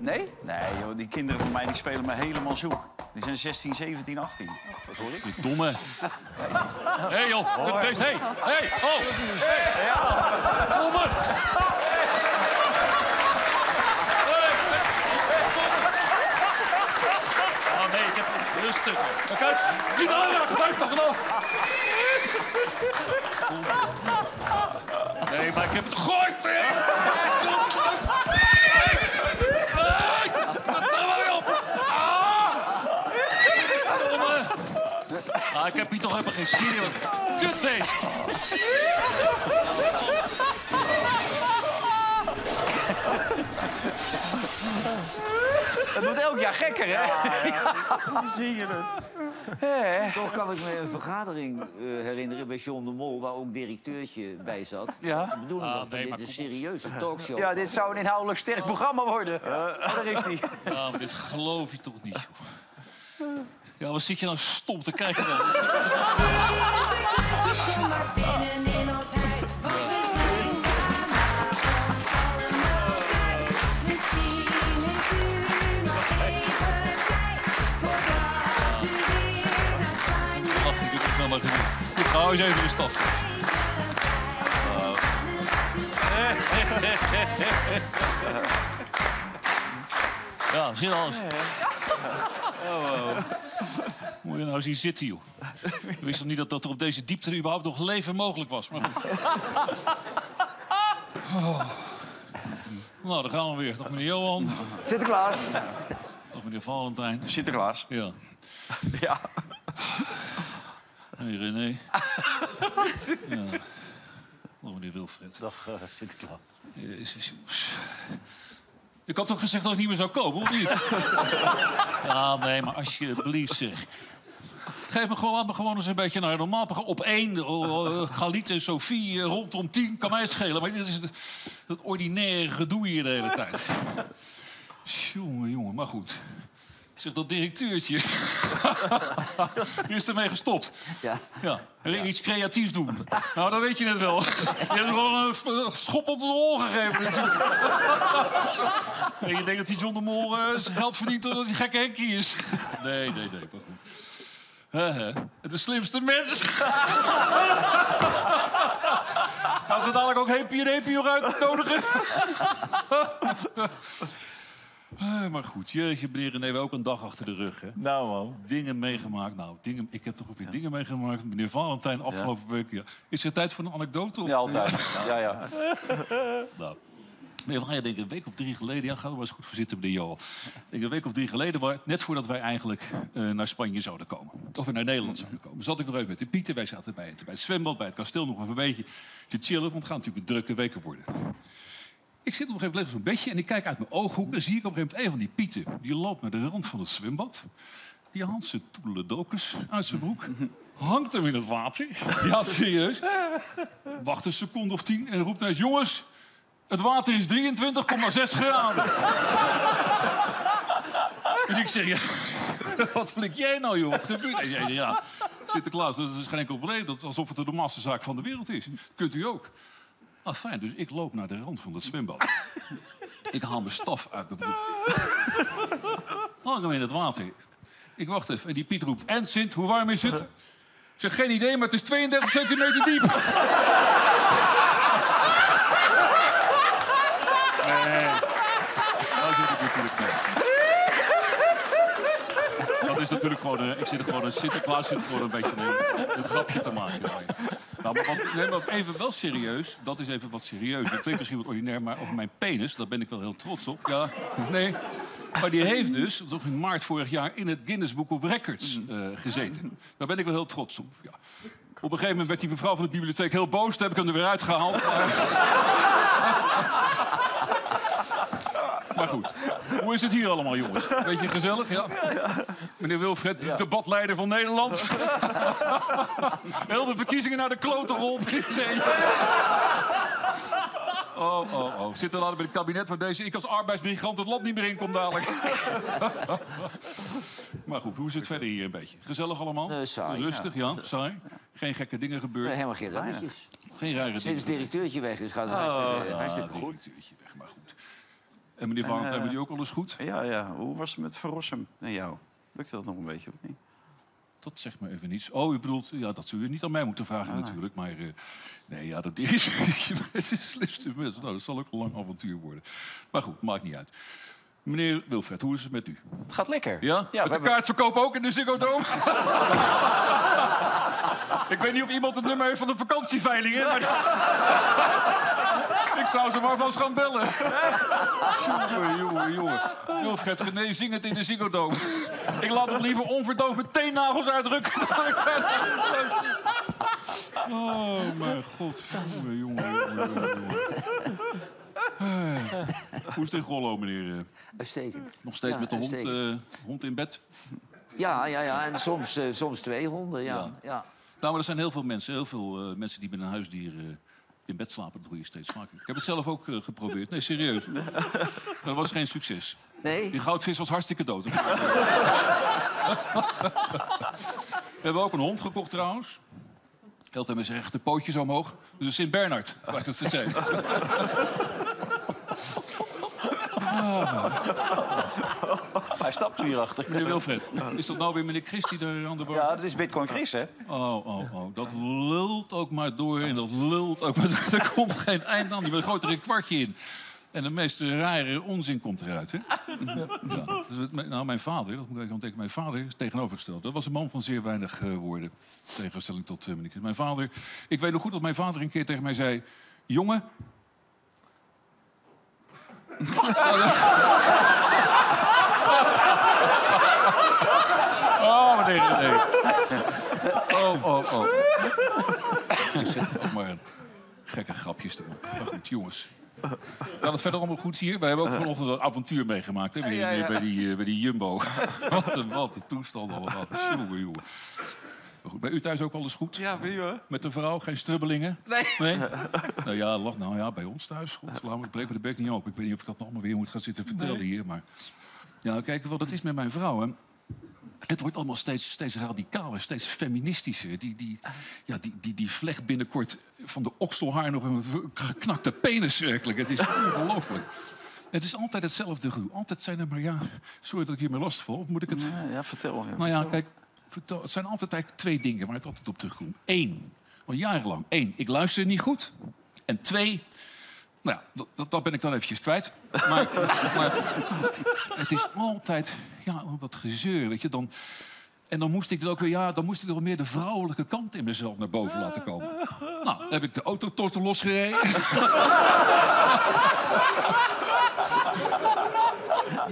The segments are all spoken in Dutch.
Nee? Nee, joh, die kinderen van mij die spelen me helemaal zoek. Die zijn 16, 17, 18. Wat hoor ik? Die domme. Hé hey, joh, met deze. Hé, hey, oh. Hey. Domme. Oh nee, ik heb rustig. Maar kijk, niet aanraken, blijf toch vanaf. Nee, maar ik heb het gegooid. Nee, kom maar op. Domme. Ah, ik heb hier toch helemaal geen zin in. Kutfeest. Dat wordt elk jaar gekker, hè? Hoe zie je het? Toch kan ik me een vergadering eh, herinneren bij John de Mol... waar ook directeurtje bij zat. Ja. De bedoeling Ah, was dat dit een serieuze talkshow Ja, dit zou een inhoudelijk sterk programma worden. Oh, daar is die. Ja, maar dit geloof je toch niet, joh. Ja, wat zit je nou stom te kijken dan? Kom maar binnen in ons huis, want we zijn vanavond allemaal thuis. Misschien heeft u nog even tijd voordat u weer naar Spanje Ach, wel maar genoeg. Ga eens even de stad. Ja, zie je alles. Moet je nou zien zitten, joh. Ik wist nog niet dat, dat er op deze diepte überhaupt nog leven mogelijk was. Maar goed. Oh. Nou, dan gaan we weer. Nog meneer Johan, Sinterklaas. nog meneer Valentijn. Sinterklaas. Ja, Ja. meneer René. Ja. Nog meneer Wilfred. Dag Sinterklaas. Jezus, jongens. Ik had toch gezegd dat ik niet meer zou komen, of niet? ja, nee, maar alsjeblieft zeg. Geef me gewoon, laat me gewoon eens een beetje naar normaal. Op één, uh, Galit en Sophie uh, rondom tien, kan mij schelen. Maar dit is het, het ordinaire gedoe hier de hele tijd. Jongen, jongen, maar goed. Ik zeg, dat directeurtje die is ermee gestopt. Ja. Ja, iets creatiefs doen. Nou, dan weet je het wel. Je hebt gewoon een schop op de oor gegeven natuurlijk. En je denkt dat die John de Mol eh, zijn geld verdient doordat hij gekke Henkie is. Nee, nee, nee, maar goed. De slimste mens. Gaan ze dadelijk ook Hepie en nog uitnodigen? Eh, maar goed, jeetje, meneer René, we hebben ook een dag achter de rug, hè? Nou, man. Dingen meegemaakt. Nou, dingen, ik heb toch ook weer dingen meegemaakt. Meneer Valentijn, afgelopen week. Ja. Is er tijd voor een anekdote? Of? Ja, altijd. Ja, ja. Nou. Van, ja, denk een week of drie geleden... Ja, ga er maar eens goed voor zitten, meneer Johan. Denk een week of drie geleden, net voordat wij eigenlijk eh, naar Spanje zouden komen. Of naar Nederland zouden komen. Zat ik nog even met de Pieter. Wij zaten bij het, zwembad, bij het kasteel nog even een beetje te chillen. Want het gaat natuurlijk drukke weken worden. Ik zit op een gegeven moment op zo'n bedje en ik kijk uit mijn ooghoek... en zie ik op een gegeven moment een van die Pieten. Die loopt naar de rand van het zwembad. Die haalt zijn toedeledokus uit zijn broek. Hangt hem in het water. Ja, serieus. Wacht een seconde of tien en roept ineens... Jongens, het water is 23,6 graden. dus ik zeg, ja, wat flik jij nou, joh? Wat gebeurt er? Zei, ja, Sinterklaas, dat is geen enkel probleem. Dat alsof het de normaalste zaak van de wereld is. Kunt u ook. Ah, fijn. Dus ik loop naar de rand van het zwembad. ik haal mijn staf uit mijn broek. Hem in het water. Ik wacht even. En die Piet roept... En Sint, hoe warm is het? Ik zeg, geen idee, maar het is 32 centimeter diep. Nee. Nou zit ik natuurlijk niet. Dat is natuurlijk gewoon... Een, ik zit er gewoon een Sinterklaas zit gewoon een beetje een, een grapje te maken. Nou, maar, wat, nee, maar even wel serieus. Dat is even wat serieus. Dat klinkt misschien wat ordinair, maar over mijn penis... daar ben ik wel heel trots op. Ja, nee. Maar die heeft dus, toch in maart vorig jaar... in het Guinness Book of Records eh, gezeten. Daar ben ik wel heel trots op. Ja. Op een gegeven moment werd die mevrouw van de bibliotheek heel boos. Toen heb ik hem er weer uitgehaald. Maar goed, hoe is het hier allemaal, jongens? Beetje gezellig, ja? Meneer Wilfred, de debatleider van Nederland. Heel de verkiezingen naar de klote geholpen. Oh, oh, oh. Zit er later bij het kabinet waar deze ik als arbeidsmigrant het land niet meer in kom dadelijk. maar goed, hoe is het verder hier een beetje? Gezellig allemaal? Eh, saai, Rustig, ja. Saai. Geen gekke dingen gebeurd. Nee, helemaal geen randjes. Geen rare dingen. Sinds het directeurtje weg is, gaat het Oh, hartstikke, ja, hartstikke goed. directeurtje weg, maar goed. En meneer Valentijn, eh, met u ook alles goed? Ja, ja. Hoe was het met Verrossum en jou? Lukte dat nog een beetje of niet? Dat zegt me even niets. Oh, u bedoelt, ja, dat zul je niet aan mij moeten vragen Ah. natuurlijk. Maar eh, nee, ja, dat is het is slimste mens. Nou, dat zal ook een lang avontuur worden. Maar goed, maakt niet uit. Meneer Wilfred, hoe is het met u? Het gaat lekker. Ja? we met de kaartverkoop ook in de Ziggo Dome? Ik weet niet of iemand het nummer heeft van de vakantieveiling. Hè? Maar... Ik zou ze maar vast gaan bellen. jongen, jongen, jongen. Wilfred zing het in de Ziggo Dome. Ik laat hem liever onverdoofd met teennagels verder- Oh, mijn god. Jongen, jongen, jongen, jongen. Hoe is het in Gollo, meneer? eh? Uitstekend. Nog steeds Ja, met de hond, eh, hond in bed? Ja, ja, ja. En soms, eh, soms twee honden, ja. Ja. ja. Nou, maar er zijn heel veel mensen, heel veel mensen die met een huisdier in bed slapen. Dat doe je steeds vaker. Ik heb het zelf ook geprobeerd. Nee, serieus. Dat was geen succes. Nee? Die goudvis was hartstikke dood. We hebben ook een hond gekocht trouwens. Altijd met zijn rechte pootjes omhoog. Dus Sint Bernard, lijkt het te zijn. Hij stapt hier achter. Meneer Wilfred, is dat nou weer meneer Chris die daar aan de bar... Ja, dat is Bitcoin Chris, hè? Oh, oh, oh. Dat lult ook maar door en dat lult ook maar door. Er komt geen eind aan. Die gooit er een kwartje in. En de meest rare onzin komt eruit, hè? Ja. Nou, mijn vader, dat moet ik ontdekken, mijn vader is tegenovergesteld. Dat was een man van zeer weinig eh, woorden. In tegenstelling tot eh, meneer. Mijn vader, ik weet nog goed dat mijn vader een keer tegen mij zei... Jongen... Oh, meneer René. Oh, oh, oh. Ik zeg ook maar gekke grapjes te maken. Maar goed, jongens. Gaat het verder allemaal goed hier? Wij hebben ook vanochtend een avontuur meegemaakt hè, weer Bij, die, eh, bij die Jumbo. wat, een, wat een toestand allemaal. Jongen, jongen. Maar goed, bij u thuis ook alles goed? Ja, hoor. Met de vrouw, geen strubbelingen? Nee. Nou ja, lach, nou ja, bij ons thuis. Goed, laat me, me de bek niet open. Ik weet niet of ik dat nog allemaal weer moet gaan zitten vertellen hier. Maar ja, kijk, wat het is met mijn vrouw. Hè. Het wordt allemaal steeds, steeds radicaler, steeds feministischer. Die, die, ja, die, die, die vlecht binnenkort van de okselhaar nog een geknakte penis werkelijk. Het is ongelooflijk. Het is altijd hetzelfde ruw. Altijd zijn er maar, ja, sorry dat ik hiermee last val. Moet ik het... Ja, ja, vertel. Ja. Nou ja, kijk, het zijn altijd eigenlijk twee dingen waar het altijd op terugkomt. Eén, al jarenlang. Één, ik luister niet goed. En twee, nou ja, dat, dat, ben ik dan eventjes kwijt. Maar, maar het is altijd, ja, wat gezeur, weet je. Dan, en dan moest ik er ook weer, ja, dan moest ik er meer de vrouwelijke kant in mezelf naar boven laten komen. Nou, dan heb ik de autotortel losgereden.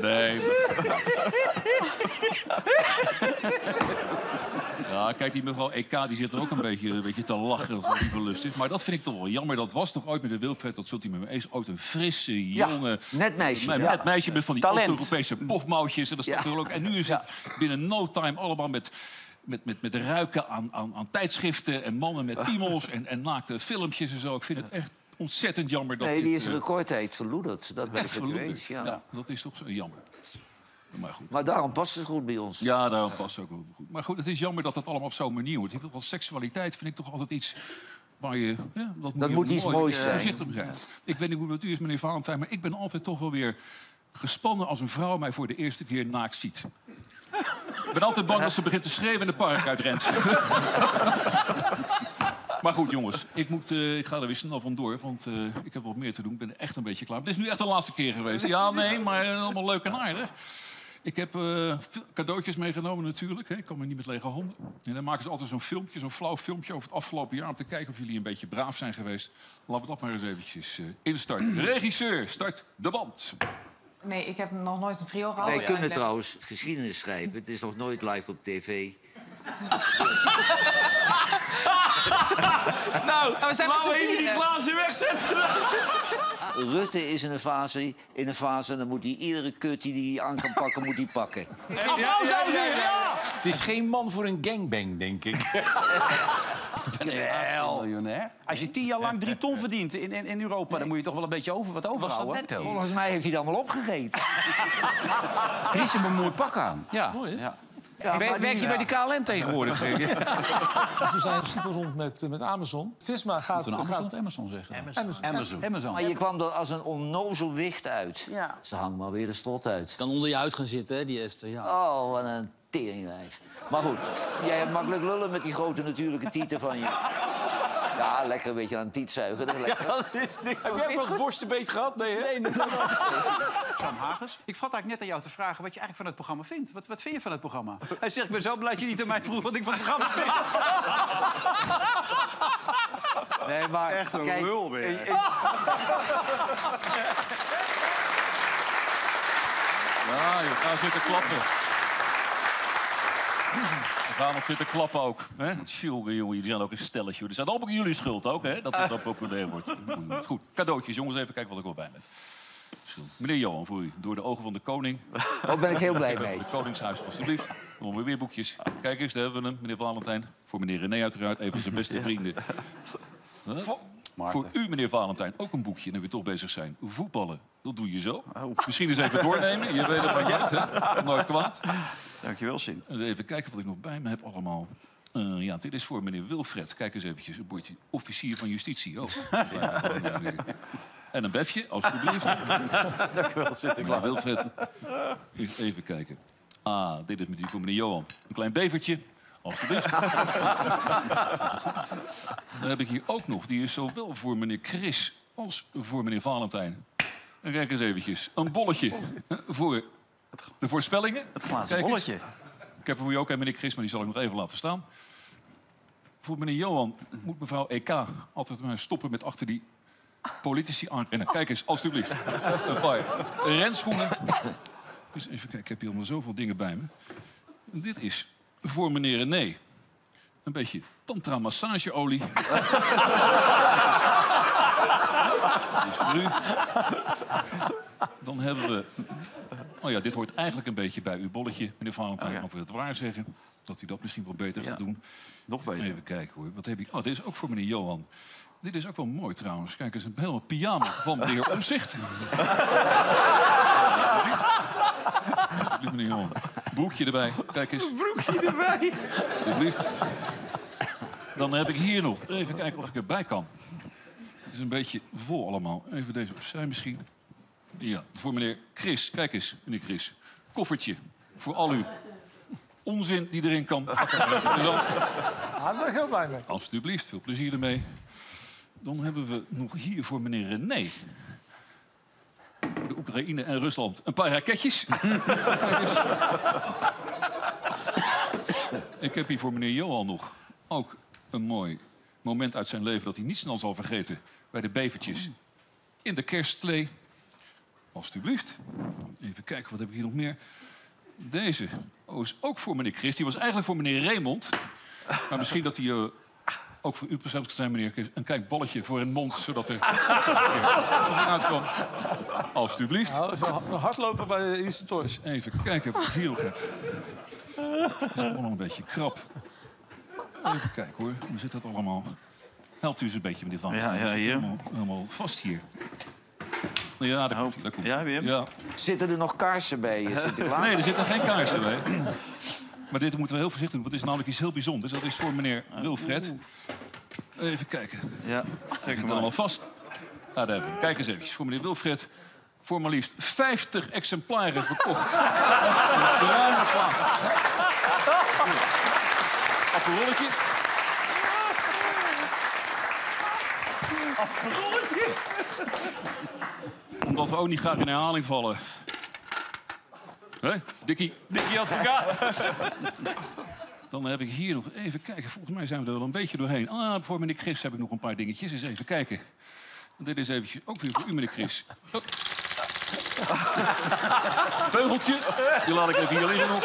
Nee. Ja, kijk, die mevrouw EK die zit er ook een beetje, een beetje te lachen als het lieve lust is. Maar dat vind ik toch wel jammer. Dat was toch ooit met de Wilfred, dat zult u met me eens, ooit een frisse, jonge... Net meisje. Ja. net meisje met van die. Oost-Europese pofmouwtjes. En, dat is Ja. ook, en nu is het binnen no time allemaal met, met, met, met ruiken aan, aan, aan tijdschriften... en mannen met piemels en, en naakte filmpjes en zo. Ik vind het echt ontzettend jammer dat Nee, dit, die is eh, recordtijd verloederd. Dat ben ik het eens. Ja. Ja, dat is toch zo jammer. Maar goed. Maar daarom past het goed bij ons. Ja, daarom past het ook wel goed. Maar goed, het is jammer dat het allemaal op zo'n manier wordt. Ik wel seksualiteit vind ik toch altijd iets waar je... Ja, dat moet, Dat iets mooi, moois eh, zijn. Voorzichtig zijn. Ik weet niet hoe het u is, meneer Valentijn... maar ik ben altijd toch wel weer gespannen als een vrouw mij voor de eerste keer naakt ziet. Ik ben altijd bang dat ze begint te schreeuwen en de park uitrent. Maar goed, jongens, ik, moet, eh, ik ga er weer snel vandoor, want eh, ik heb wat meer te doen. Ik ben echt een beetje klaar. Dit is nu echt de laatste keer geweest. Ja, nee, maar eh, allemaal leuk en aardig. Ik heb eh, cadeautjes meegenomen natuurlijk. Hè. Ik kom er niet met lege handen. En dan maken ze altijd zo'n filmpje, zo'n flauw filmpje over het afgelopen jaar... om te kijken of jullie een beetje braaf zijn geweest. Laten we dat maar eens eventjes eh, instarten. Regisseur, start de band. Nee, ik heb nog nooit een trio gehad. Wij Ja, kunnen trouwens geschiedenis schrijven. Het is nog nooit live op tv. Nou, we zijn met laten we even die glazen wegzetten. Rutte is in een fase, in een fase en dan moet hij iedere kut die hij aan kan pakken, moet hij pakken. Applaus, dames en heren. Ja. Het is geen man voor een gangbang, denk ik. Wel. miljonair. Als je tien jaar lang drie ton verdient in, in, in Europa... dan moet je toch wel een beetje over wat overhouden. Volgens mij heeft hij het allemaal opgegeten. Chris een mooi pak aan. Ja. Mooi, hè? Ja. Wer- werk je bij de KLM tegenwoordig? Ze zijn super rond met, eh, met Amazon. Visma gaat... We Amazon gaat Amazon zeggen? Amazon. Amazon. Amazon. Maar je kwam er als een onnozel wicht uit. Ja. Ze hangt maar weer de strot uit. Kan onder je uit gaan zitten, hè, die Esther. Ja. Oh, wat een teringwijf. Maar goed, jij hebt makkelijk lullen met die grote natuurlijke tieten van je. Ja, lekker een beetje aan het tietzuigen. Dat is lekker. Heb jij ook wel eens borstenbeet gehad? Nee, hè? Sam Ik vat eigenlijk net aan jou te vragen wat je eigenlijk van het programma vindt. Wat, wat vind je van het programma? Hij zegt, ik ben zo blij dat je niet aan mij vroeg wat ik van het programma vind. Nee, maar Echt een kijk, lul weer. ik- ik- Ja, je gaat zitten klappen. We gaan nog zitten klappen ook. Hè? Tjonge, jongen, jullie zijn ook een stelletje. Het zijn allemaal jullie schuld ook, hè? Dat het zo populair wordt. Goed, cadeautjes, jongens. Even kijken wat ik wel bij ben. Meneer Johan, voor u. Door de ogen van de koning. Daar ben ik heel blij mee. Het Koningshuis, alstublieft. Nog weer boekjes. Kijk eens, daar hebben we hem, meneer Valentijn. Voor meneer René uiteraard, een van zijn beste vrienden. Huh? Voor u, meneer Valentijn, ook een boekje, nu we toch bezig zijn. Voetballen, dat doe je zo. Misschien eens even doornemen. Je weet het maar niet, hè? Nooit kwaad. Dankjewel, Sint. Even kijken wat ik nog bij me heb allemaal. Eh, ja, dit is voor meneer Wilfred. Kijk eens eventjes, een bordje. Officier van Justitie. Oh. Ja. En een befje, alstublieft. Dankjewel, zit ik Maar Wilfred, eens even kijken. Ah, dit is die voor meneer Johan. Een klein bevertje, alstublieft. Dan heb ik hier ook nog, die is zowel voor meneer Chris als voor meneer Valentijn. En kijk eens eventjes, een bolletje voor de voorspellingen. Het glazen bolletje. Ik heb er voor jou ook een meneer Chris, maar die zal ik nog even laten staan. Voor meneer Johan moet mevrouw EK altijd maar stoppen met achter die politici aanrennen. Kijk eens, alstublieft. Een paar renschoenen. Dus even kijken, ik heb hier allemaal zoveel dingen bij me. Dit is voor meneer René. Een beetje tantra massageolie. Dit is voor u. Dan hebben we... Oh ja, dit hoort eigenlijk een beetje bij uw bolletje, meneer Valentijn. Oh ja. Of we het waar zeggen. Dat u dat misschien wel beter Ja. gaat doen. Nog beter. Even kijken hoor. Wat heb ik? Oh, dit is ook voor meneer Johan. Dit is ook wel mooi trouwens. Kijk eens, een helemaal pyjama van de heer Omzicht. Alsjeblieft, meneer. Broekje erbij. Kijk eens. Broekje erbij. Alsjeblieft. Dan heb ik hier nog. Even kijken of ik erbij kan. Het is een beetje vol allemaal. Even deze opzij misschien. Ja, voor meneer Chris. Kijk eens, meneer Chris. Koffertje. Voor al uw onzin die erin kan. Dan- Ah, heel blij mee. Alsjeblieft, veel plezier ermee. Dan hebben we nog hier voor meneer René. De Oekraïne en Rusland. Een paar raketjes. Ik heb hier voor meneer Johan nog ook een mooi moment uit zijn leven... dat hij niet snel zal vergeten bij de bevertjes in de kerstklee. Alsjeblieft. Even kijken, wat heb ik hier nog meer? Deze oh, is ook voor meneer Chris. Die was eigenlijk voor meneer Raymond. Maar misschien dat hij eh, ook voor u persoonlijk zijn, meneer. Een klein balletje voor een mond, zodat er uitkomt. Alsjeblieft. Nou, zo hardlopen bij de. Even kijken wat ik hier nog heb. Het is allemaal een beetje krap. Even kijken hoor, hoe zit dat allemaal? Helpt u eens een beetje, meneer Van. Ja, ja, hier. Helemaal, helemaal vast hier. Nou Ja, komt hij. daar komt Ja. Wim? Ja. Zitten er nog kaarsen bij? Nee, er zitten geen kaarsen bij. Maar dit moeten we heel voorzichtig doen, want het is namelijk iets heel bijzonders. Dat is voor meneer Wilfred. Even kijken. Ja, Trek hem allemaal vast. Nou, daar hebben we. Kijk eens even. Voor meneer Wilfred. Voor maar liefst 50 exemplaren verkocht. Een ruime plaat. Appelrolletje. Omdat we ook niet graag in herhaling vallen. Hè? Dikkie, Dikkie advocaat. Dan heb ik hier nog even kijken. Volgens mij zijn we er wel een beetje doorheen. Ah, voor meneer Chris heb ik nog een paar dingetjes. Eens even kijken. Dit is eventjes ook weer voor u, meneer Chris. Oh. Beugeltje. Die laat ik even hier liggen nog.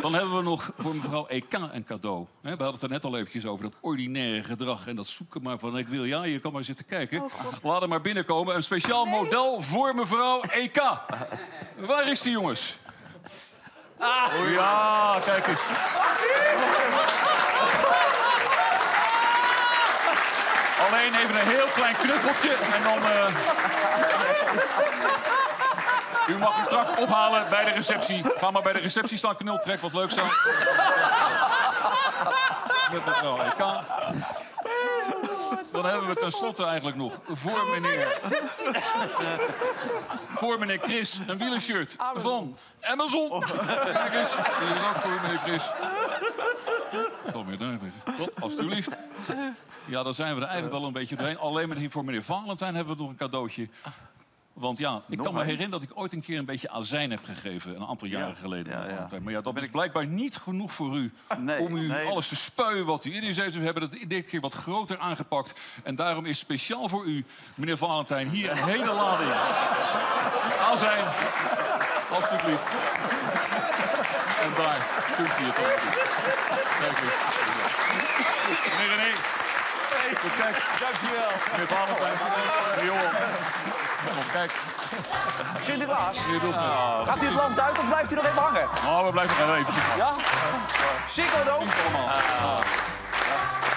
Dan hebben we nog voor mevrouw EK een cadeau. We hadden het er net al eventjes over, dat ordinaire gedrag. En dat zoeken maar van, ik wil ja, je kan maar zitten kijken. Laat hem maar binnenkomen. Een speciaal model voor mevrouw EK. Waar is die, jongens? Ah. ja, kijk eens. Alleen even een heel klein knuffeltje en dan... eh, U mag u straks ophalen bij de receptie. Ga maar bij de receptie staan, knultrek, wat leuk zou. Met mevrouw EK. Dan hebben we tenslotte eigenlijk nog voor meneer... voor meneer Chris een wielershirt van Amazon. Kijk eens, die is ook voor meneer Chris. Kom weer daar. Top, alstublieft. Ja, dan zijn we er eigenlijk wel een beetje doorheen. Alleen voor meneer Valentijn hebben we nog een cadeautje. Want ja, ik Nog kan me een? herinneren dat ik ooit een keer een beetje azijn heb gegeven. Een aantal jaren geleden. ja, ja. Maar ja, dat is blijkbaar niet genoeg voor u. Nee, om u nee. alles te spuien wat u in u heeft. We hebben het dit keer wat groter aangepakt. En daarom is speciaal voor u, meneer Valentijn, hier een hele lading. Azijn. Alsjeblieft. En daar kunt u het. Kijk eens. Meneer René. Goed, kijk. Dankjewel. Meneer Valentijn. Meneer Johan. Kom, kijk. Sinterklaas, gaat u het land uit of blijft u nog even hangen? Oh, we blijven nog even. Ja? Sikko allemaal. Ja.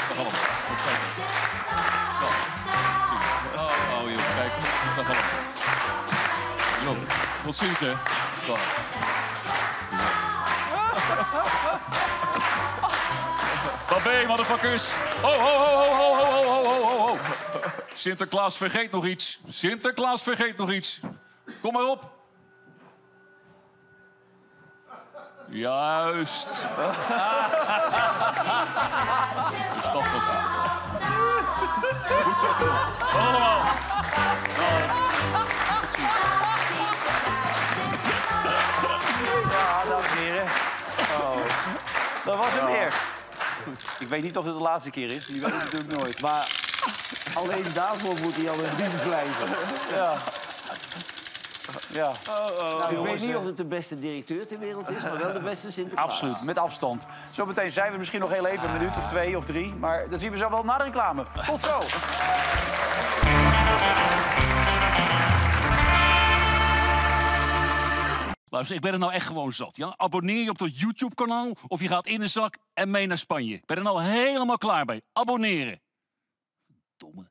Dag allemaal. Zie je. Oh, oh, joh, kijk. Dag allemaal. Jo, tot ziens, hè. Zo. Babé, motherfuckers. Ho, ho, ho, ho, ho, ho, ho, ho, ho, ho. Sinterklaas vergeet nog iets. Sinterklaas vergeet nog iets. Kom maar op. Juist. Dus dat was. Goed zo gedaan. Allemaal. Ja, dames en heren. Oh. Dat was hem weer. Ik weet niet of het de laatste keer is. Die weet ik natuurlijk nooit. Maar alleen daarvoor moet hij al in dienst blijven. Ja. Ja, Nou, ik weet niet of het de beste directeur ter wereld is, maar wel de beste Sinterklaas. absoluut. Met afstand. Zometeen zijn we misschien nog heel even, een minuut of twee of drie. Maar dat zien we zo wel na de reclame. Tot zo. Ik ben er nou echt gewoon zat. Ja? Abonneer je op dat YouTube-kanaal of je gaat in de zak en mee naar Spanje. Ik ben er nou helemaal klaar bij. Abonneren. Domme.